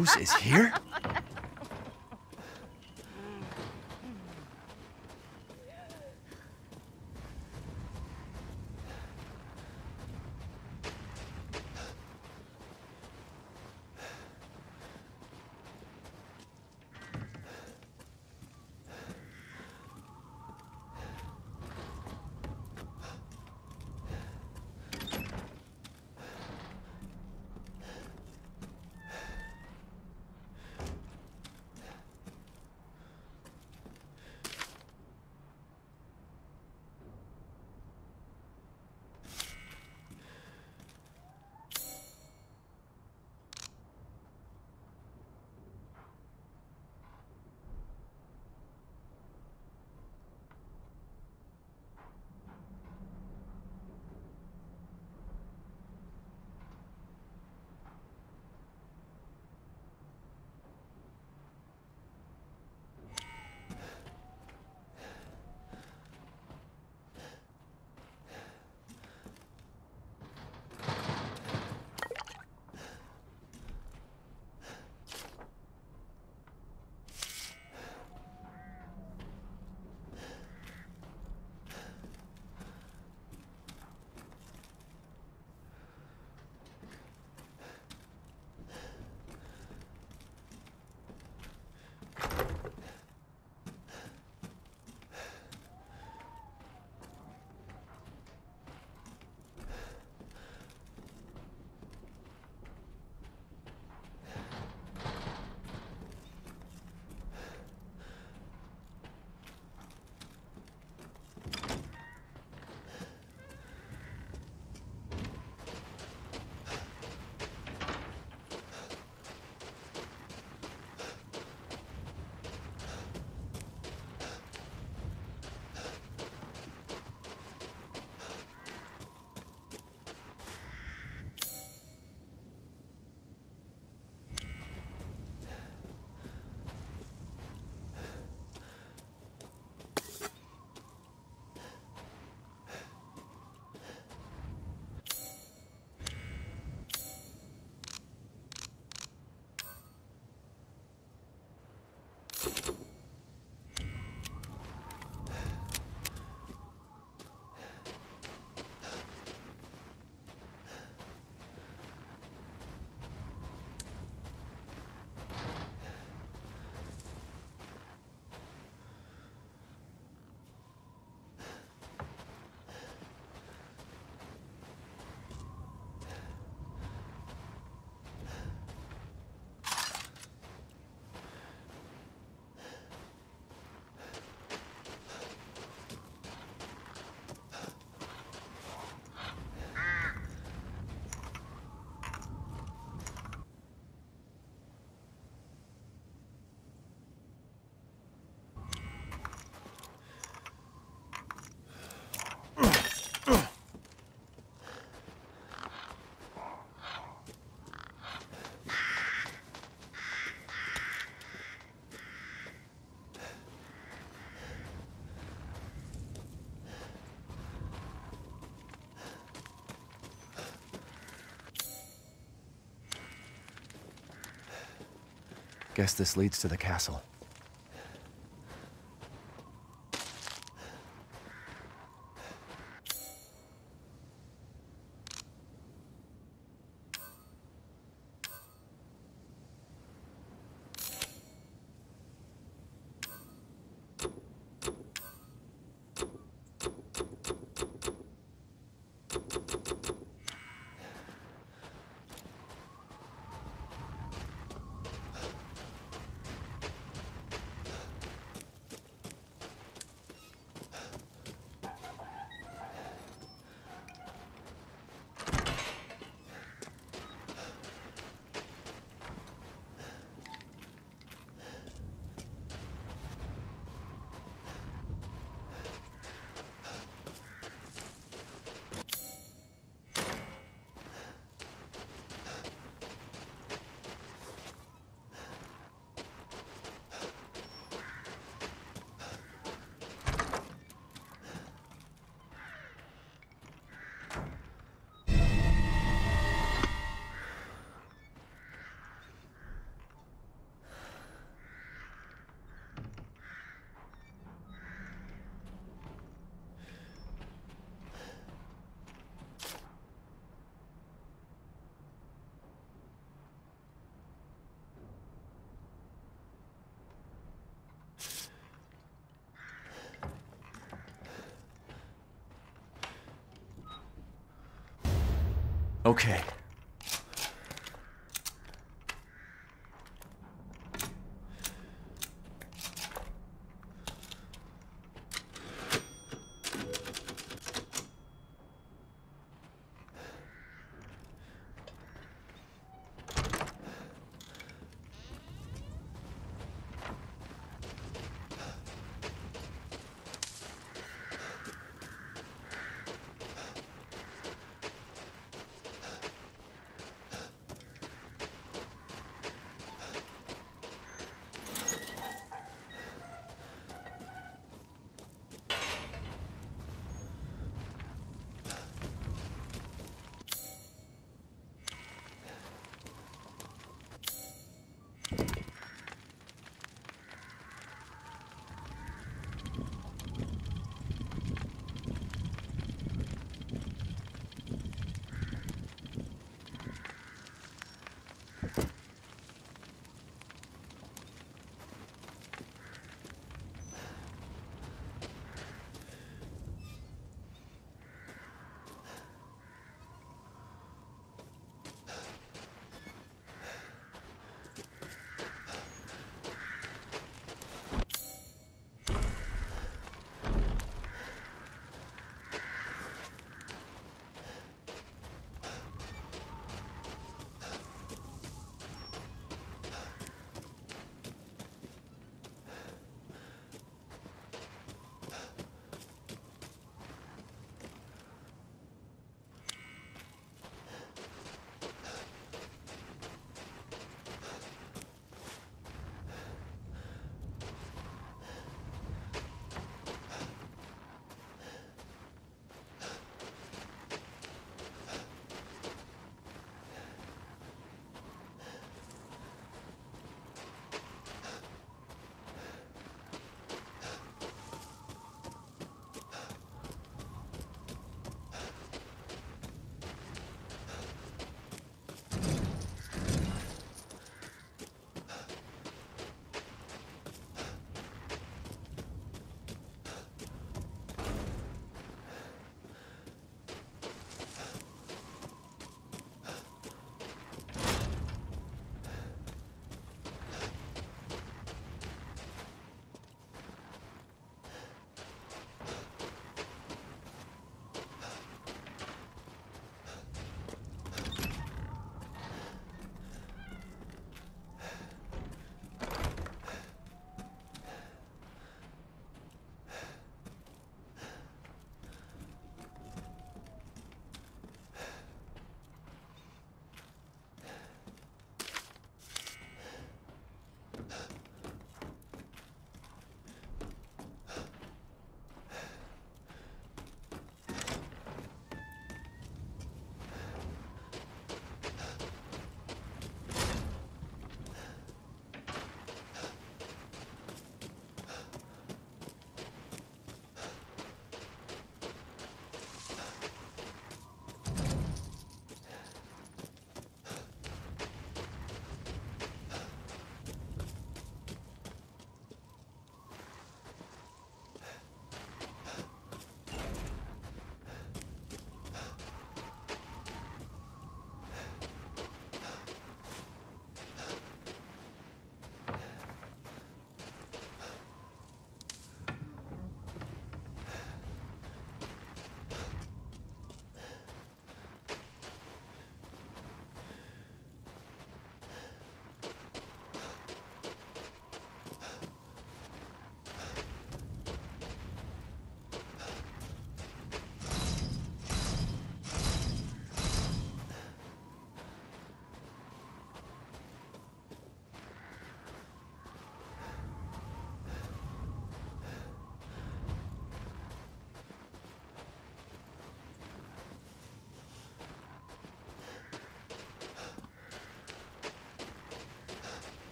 Rose is here? Guess this leads to the castle. Okay.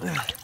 Ugh.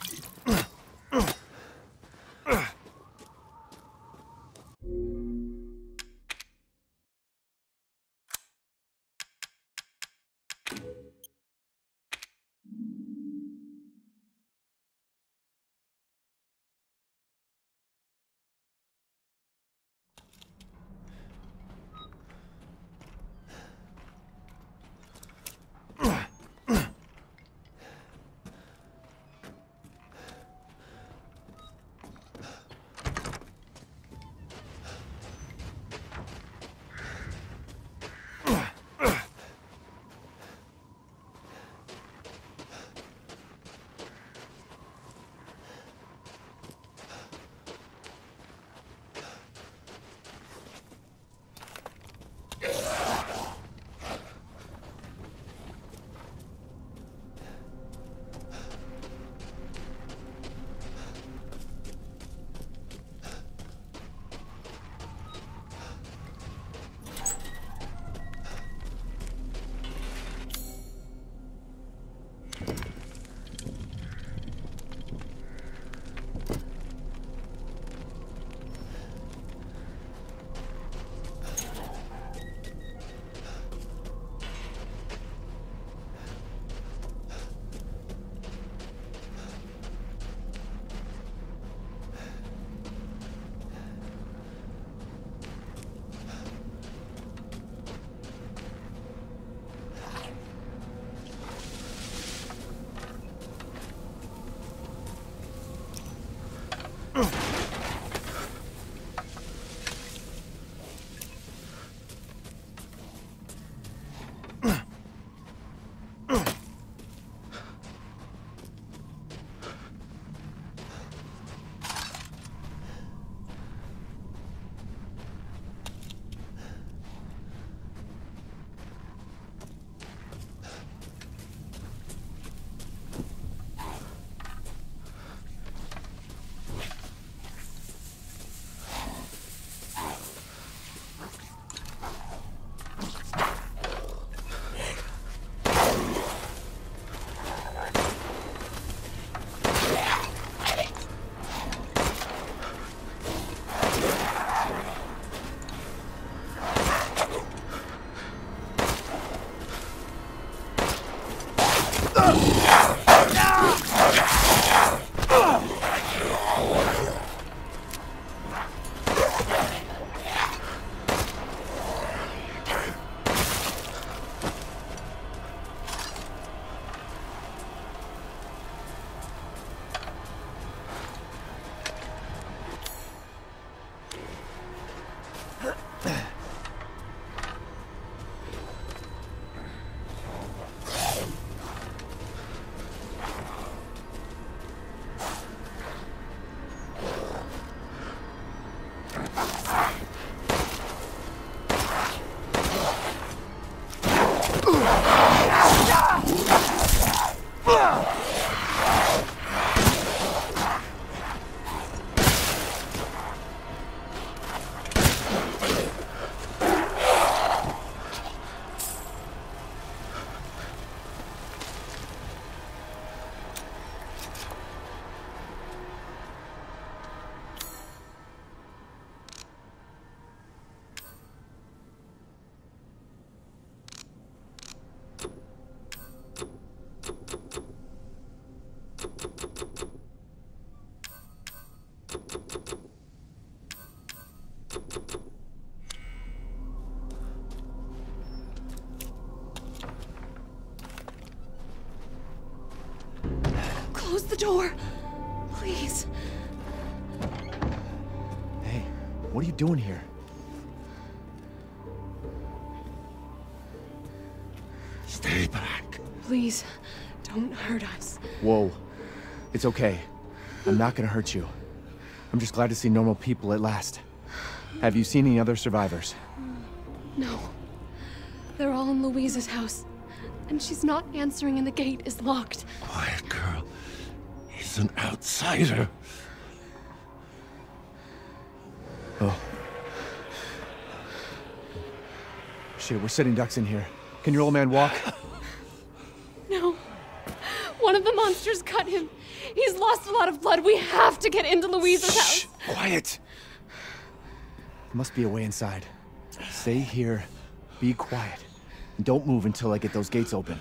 The door. Please. Hey, what are you doing here? Stay back. Please, don't hurt us. Whoa. It's okay. I'm not gonna hurt you. I'm just glad to see normal people at last. Have you seen any other survivors? No. They're all in Luiza's house. And she's not answering and the gate is locked. Quiet girl. He's an outsider. Oh. Shit, we're sitting ducks in here. Can your old man walk? No. One of the monsters cut him. He's lost a lot of blood. We have to get into Luiza's Shh! house. Quiet! There must be a way inside. Stay here, be quiet, and don't move until I get those gates open.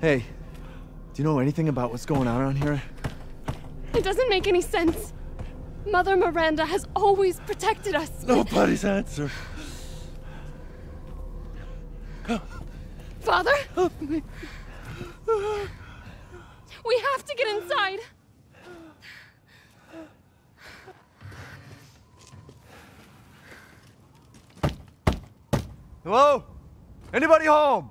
Hey, do you know anything about what's going on around here? It doesn't make any sense. Mother Miranda has always protected us. Nobody's answer. Father? We have to get inside. Hello? Anybody home?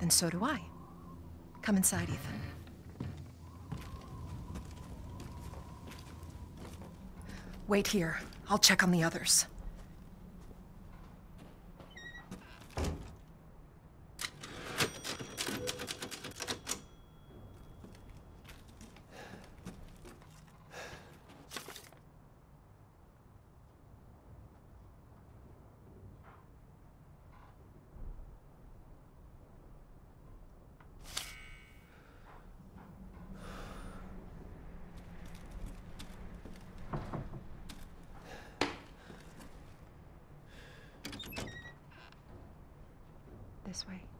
then so do I. Come inside, Ethan. Wait here. I'll check on the others. This way.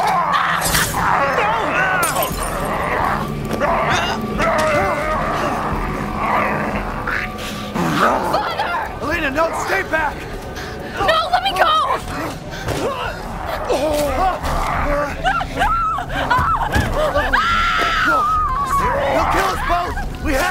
No, stay back! No, let me go! They'll kill us both! We have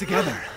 Together.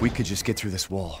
If we could just get through this wall.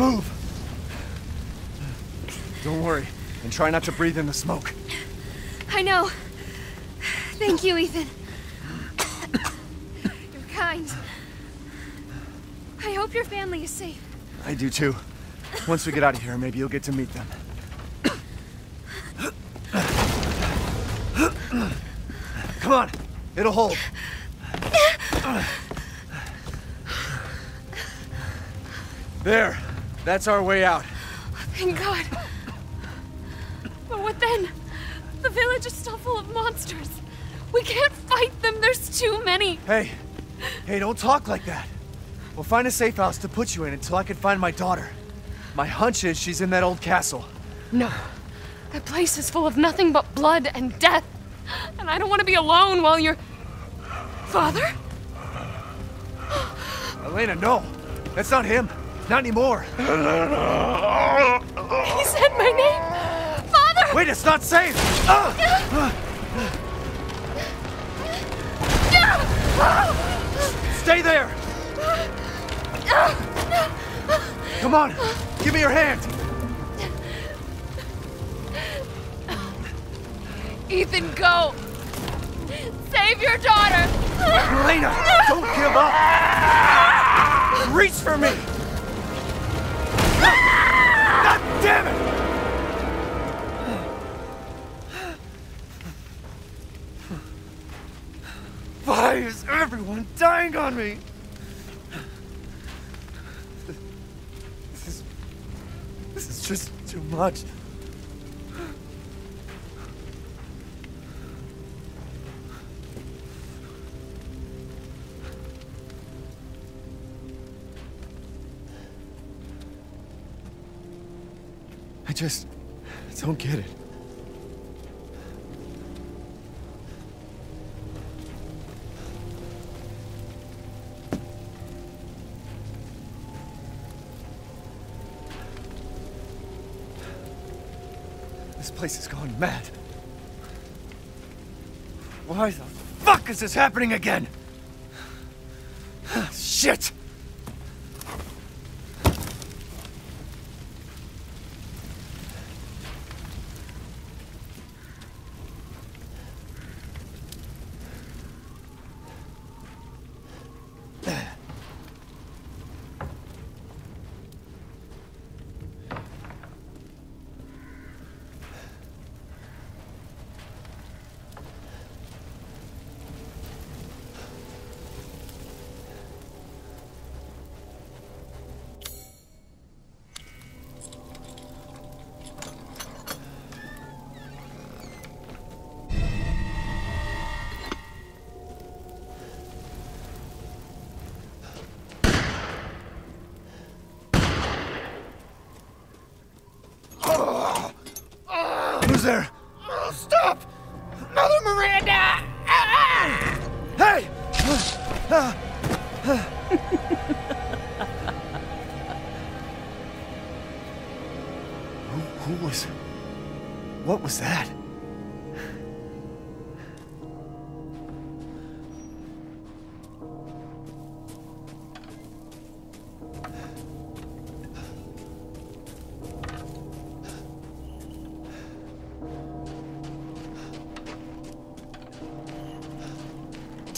Move. Don't worry, and try not to breathe in the smoke. I know. Thank you, Ethan. You're kind. I hope your family is safe. I do too. Once we get out of here, maybe you'll get to meet them. Come on, it'll hold. There, that's our way out. Thank God. But what then? The village is still full of monsters. We can't fight them. There's too many. Hey, hey, don't talk like that. We'll find a safe house to put you in until I can find my daughter. My hunch is she's in that old castle. No. That place is full of nothing but blood and death. And I don't want to be alone while you're. Father? Elena, no. That's not him. Not anymore. He said my name! Father! Wait, it's not safe! Ah! Stay there! Come on, give me your hand! Ethan, go! Save your daughter! Elena, don't give up! Reach for me! Damn it! Why is everyone dying on me? This is. This is just too much. I just don't get it. This place has gone mad. Why the fuck is this happening again? Shit!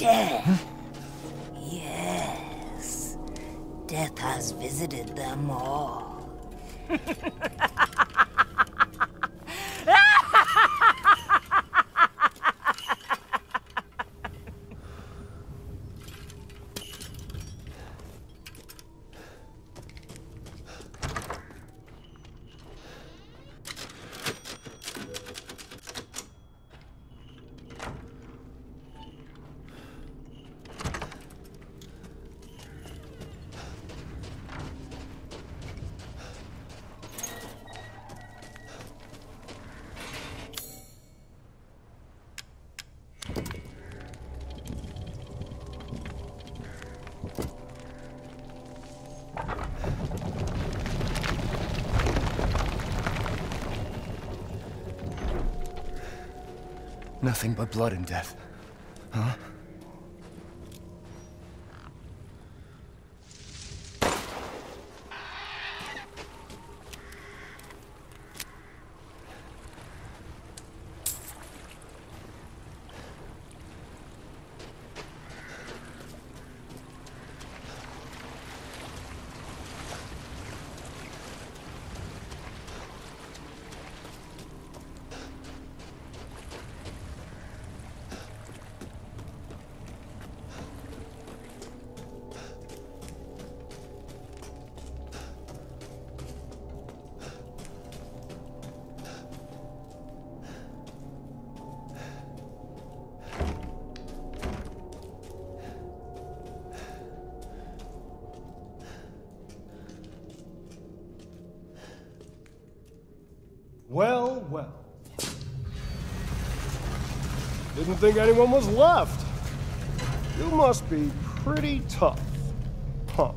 Death. Yes. Death has visited them all. Nothing but blood and death. Well. Didn't think anyone was left. You must be pretty tough. Huh.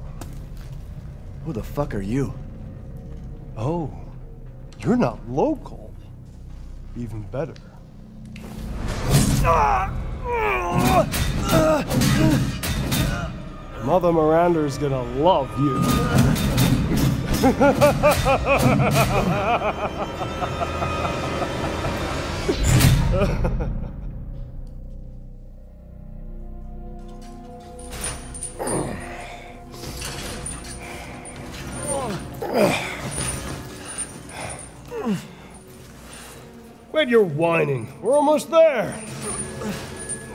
Who the fuck are you? Oh, you're not local. Even better. Mother Miranda's gonna love you. Quit your whining. We're almost there.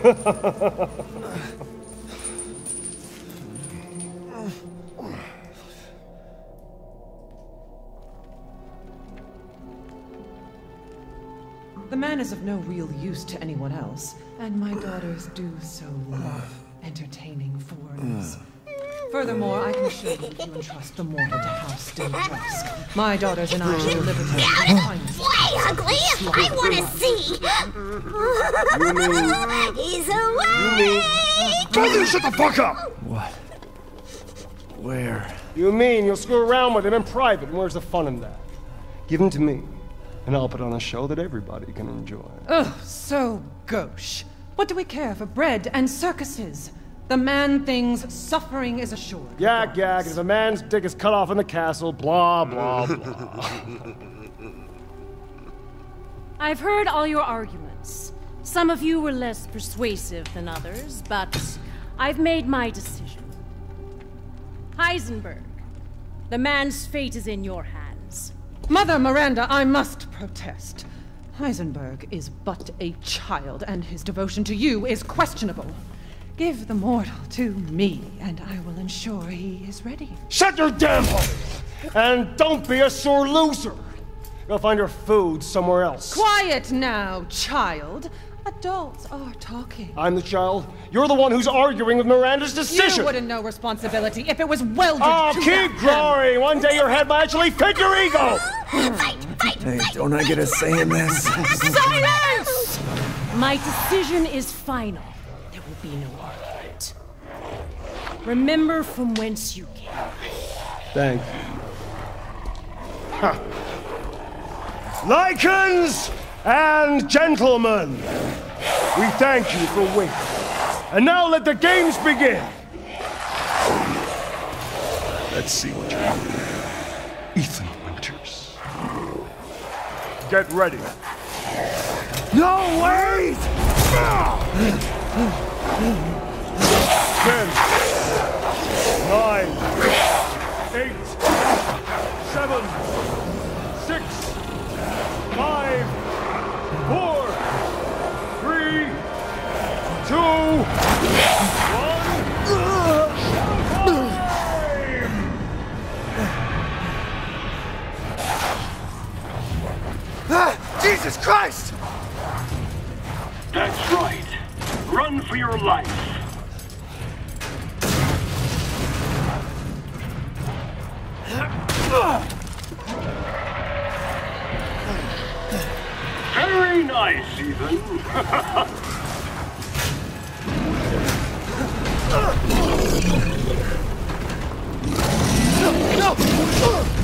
is of no real use to anyone else, and my daughters do so love entertaining foreigners. Furthermore, I can assure you if you entrust the mortal to House Dimitrescu, my daughters and I shall deliver to you the finest. Way ugly! I want to see! He's away! Told you shut the fuck up! What? Where? You mean you'll screw around with him in private, and where's the fun in that? Give him to me, and I'll put on a show that everybody can enjoy. Ugh, so gauche. What do we care for bread and circuses? The man thing's suffering is assured. Yak, yak, if a man's dick is cut off in the castle, blah, blah, blah. I've heard all your arguments. Some of you were less persuasive than others, but I've made my decision. Heisenberg, the man's fate is in your hands. Mother Miranda, I must protest. Heisenberg is but a child, and his devotion to you is questionable. Give the mortal to me, and I will ensure he is ready. Shut your damn hole! And don't be a sore loser! Go find your food somewhere else. Quiet now, child. Adults are talking. I'm the child. You're the one who's arguing with Miranda's decision. You wouldn't know responsibility if it was welded Oh, to keep growing! One day your head might actually fit your ego! Hey, don't I get a say in this? Silence! My decision is final. There will be no argument. Remember from whence you came. Thank you. Lycans and gentlemen, we thank you for waiting. And now let the games begin. Let's see what you have. Ethan Winters. Get ready. No, wait! Ten. Nine. four, three, two, one. Ah, Jesus Christ! That's right. Run for your life. Ugh! nice, even. no!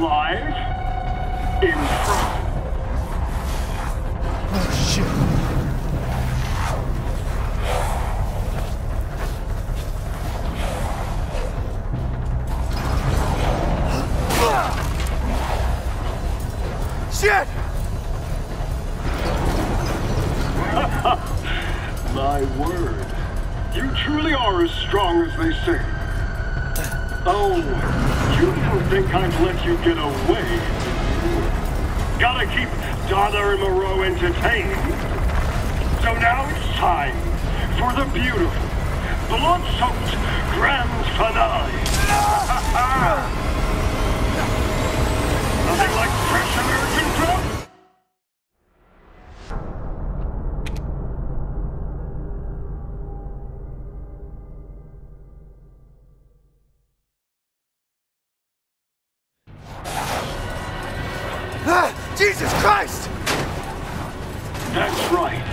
liar? Jesus Christ! That's right.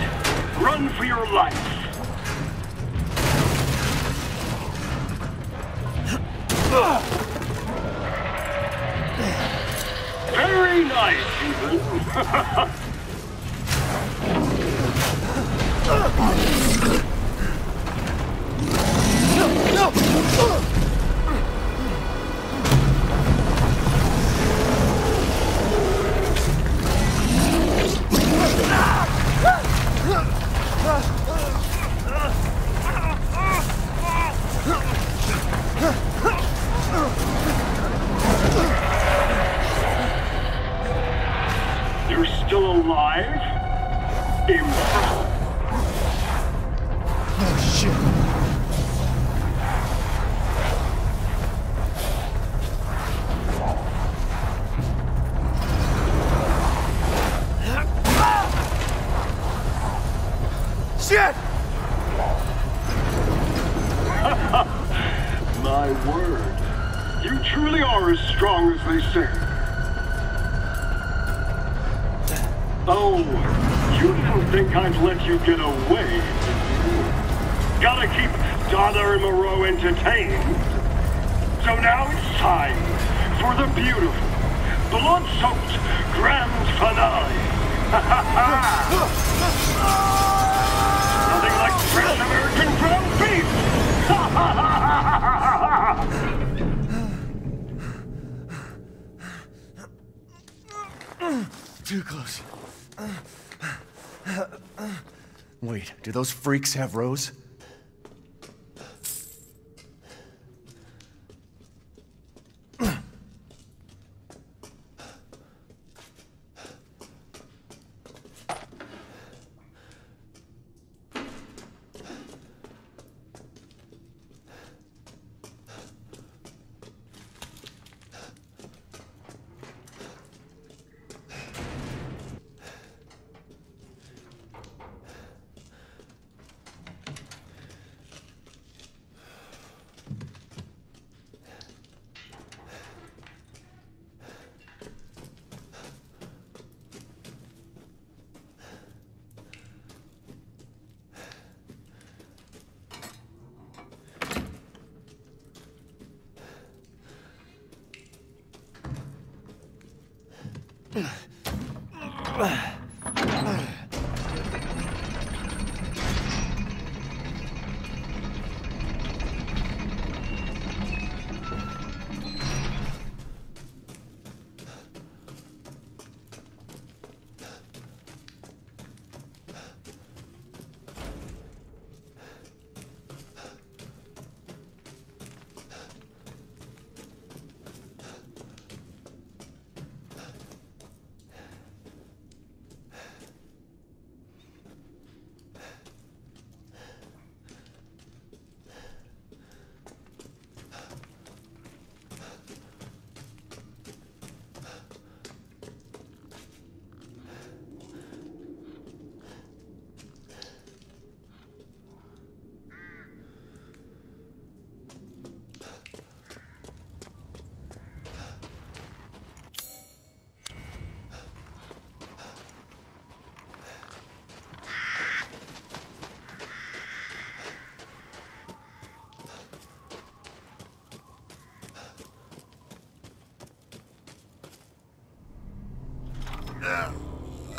Run for your life. Very nice, even. no, no! still alive? Impressive. Too close. Wait, do those freaks have Rose?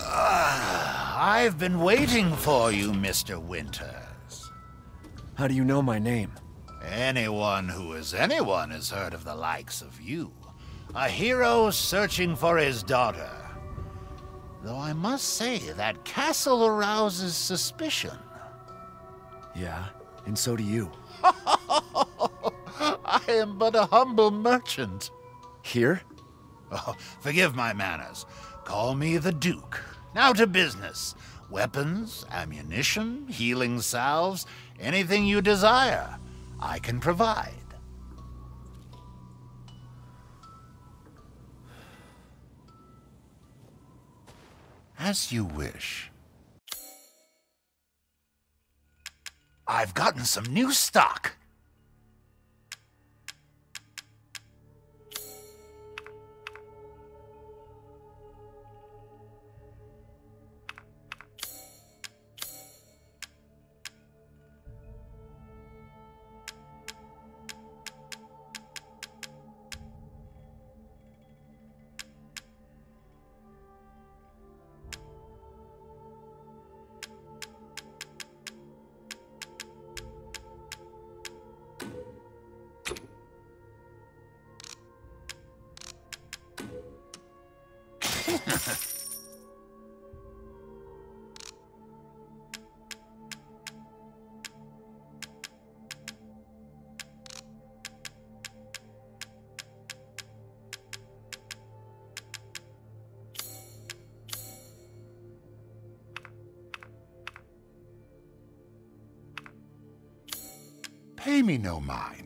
Ah, I've been waiting for you, Mr. Winters. How do you know my name? Anyone who is anyone has heard of the likes of you. A hero searching for his daughter. Though I must say, that castle arouses suspicion. Yeah, and so do you. I am but a humble merchant. Here? Oh, forgive my manners. Call me the Duke. Now to business. Weapons, ammunition, healing salves, anything you desire, I can provide. As you wish. I've gotten some new stock. Pay me no mind.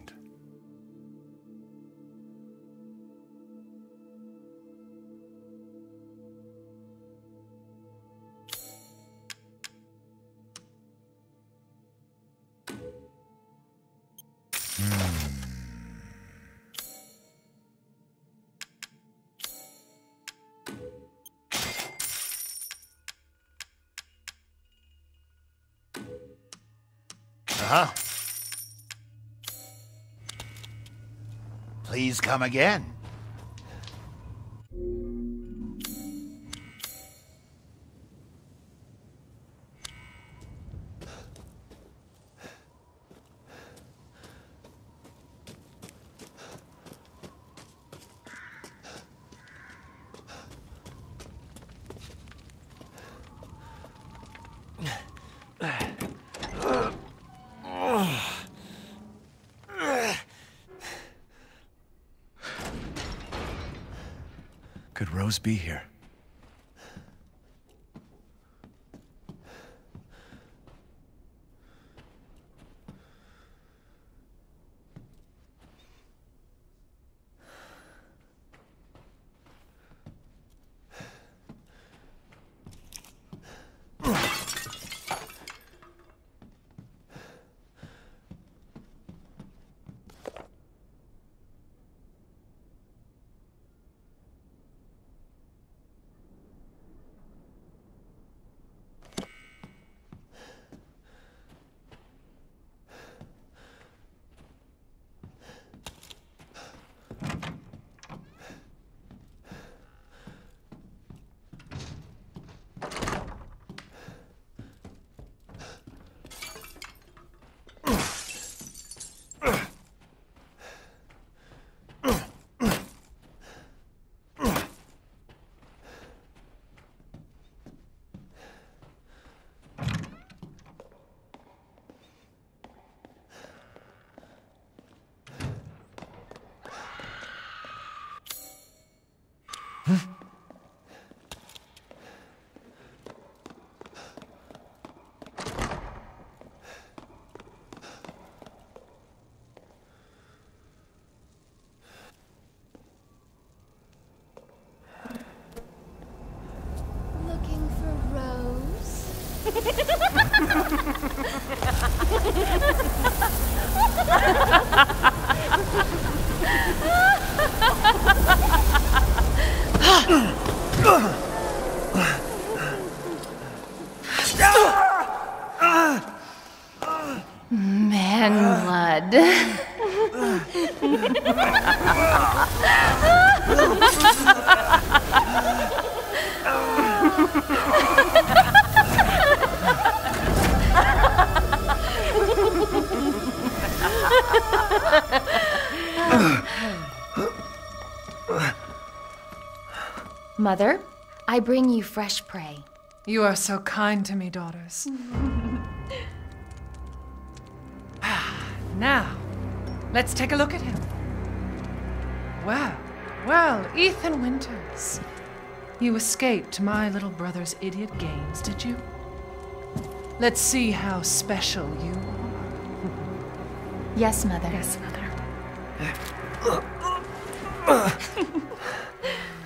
Uh-huh. Please come again. Be here? Man Mother, I bring you fresh prey. You are so kind to me, daughters. Ah, now, let's take a look at him. Well, well, Ethan Winters. You escaped my little brother's idiot games, did you? Let's see how special you are. Yes, Mother. Yes, Mother.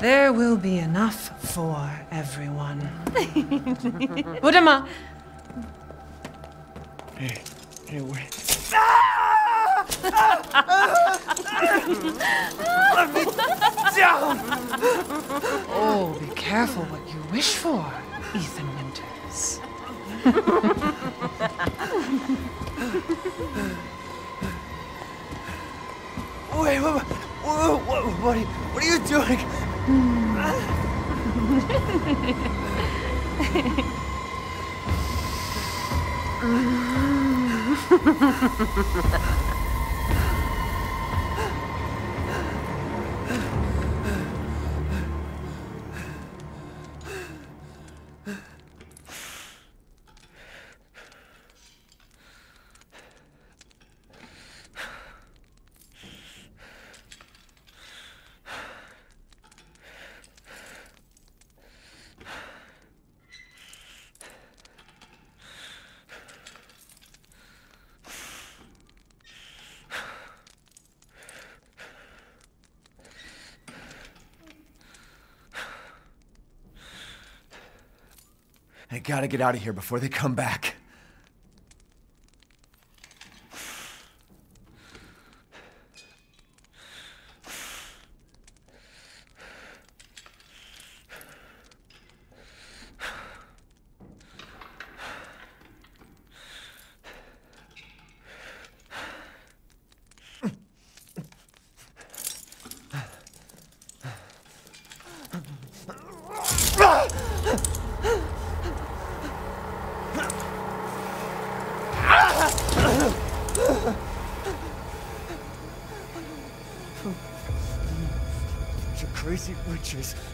there will be enough for everyone. Udama! Hey, hey, wait. Let me down! Oh, be careful what you wish for, Ethan Winters. Wait, what, what, what, what, are, you, what are you doing? I hmm. gotta get out of here before they come back. Bunch of crazy